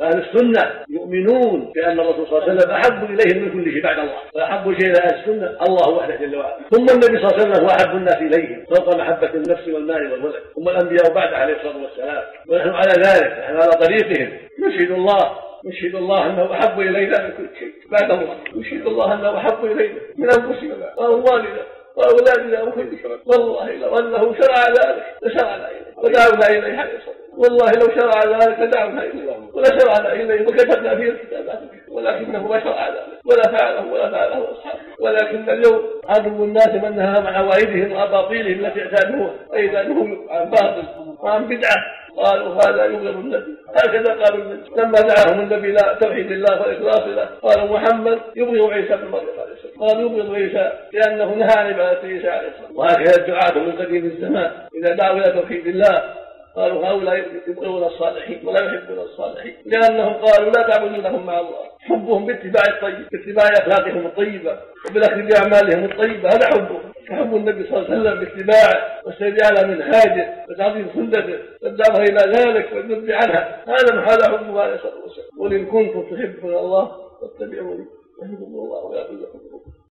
أهل السنة يؤمنون بأن الرسول صلى الله عليه وسلم أحب إليهم من كل شيء بعد الله. فأحب شيء إلى أهل السنة الله وحده جل وعلا. ثم النبي صلى الله عليه وسلم هو أحب الناس إليهم فوق محبة النفس والمال والولد. ثم الأنبياء بعده عليه الصلاة والسلام. ونحن على ذلك. نحن على طريقهم. نشهد الله. نشهد الله أنه أحب إلينا من كل شيء بعد الله. نشهد الله أنه أحب إلينا من أنفسنا وأموالنا وأولادنا وكل شيء. والله لو أنه شرع ذلك لشرعنا اليه ودعونا إليه الصلاة والله لو شرع ذلك لدعونا إليه. ولشرعنا اليه وكتبنا فيه الكتابات ولكنه ما شرع ذلك ولا فعله ولا فعله اصحابه ولكن اليوم عدو الناس من نهى عن عوائدهم وأباطيلهم التي اعتادوها. واذا نهوا عن باطل وعن بدعة قالوا هذا يبغض النبي. هكذا قالوا النبي. لما دعاهم النبي إلى توحيد الله والاخلاص له قالوا محمد يبغض عيسى بن مريم عليه السلام. قالوا يبغض عيسى لأنه نهى عن عبادة عيسى عليه السلام. وهكذا الدعاة من قديم الزمان. إذا دعوا إلى توحيد الله قالوا هؤلاء يبغضون الصالحين ولا يحبون الصالحين لأنهم قالوا لا تعبدونهم مع الله. حبهم باتباع الطيب باتباع أخلاقهم الطيبة وبالأخذ بأعمالهم الطيبة هذا حبهم. حب النبي صلى الله عليه وسلم باتباعه والسير على منهاجه وتعظيم سنته والدعوة إلى ذلك والنبي عنها. هذا هذا حبه عليه الصلاه والسلام قل إن كنتم تحبون الله فاتبعوني يحبكم الله ويغفر لكم